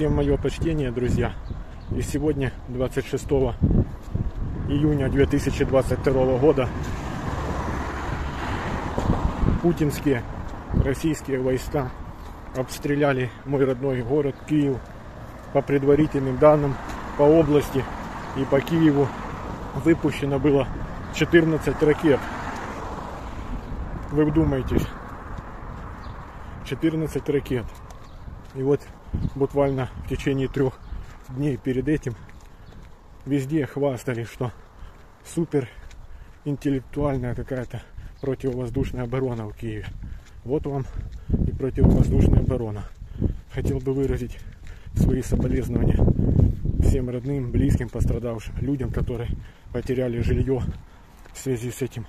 Всем мое почтение, друзья. И сегодня, 26 июня 2022 года, путинские российские войска обстреляли мой родной город Киев по предварительным данным по области и по Киеву выпущено было 14 ракет. Вы вдумайтесь. 14 ракет. И вот буквально в течение трех дней перед этим везде хвастали, что супер интеллектуальная какая-то противовоздушная оборона в Киеве. Вот вам и противовоздушная оборона. Хотел бы выразить свои соболезнования всем родным, близким, пострадавшим, людям, которые потеряли жилье в связи с этим.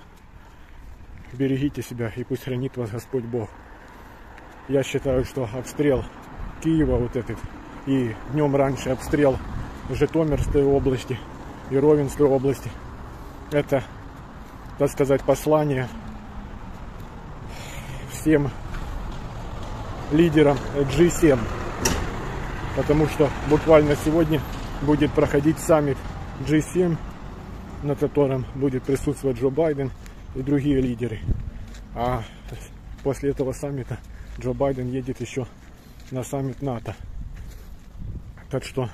Берегите себя и пусть хранит вас Господь Бог. Я считаю, что обстрел Киева вот этот и днем раньше обстрел Житомирской области и Ровенской области. Это, так сказать, послание всем лидерам G7. Потому что буквально сегодня будет проходить саммит G7, на котором будет присутствовать Джо Байден и другие лидеры. А после этого саммита Джо Байден едет еще на саммит НАТО. Так что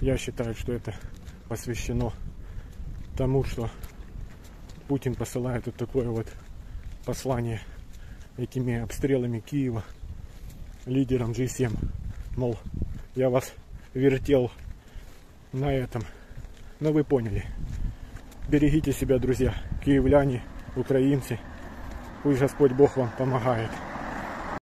я считаю, что это посвящено тому, что Путин посылает вот такое вот послание этими обстрелами Киева лидерам G7. Мол, я вас вертел на этом. Но вы поняли. Берегите себя, друзья, киевляне, украинцы. Пусть Господь Бог вам помогает.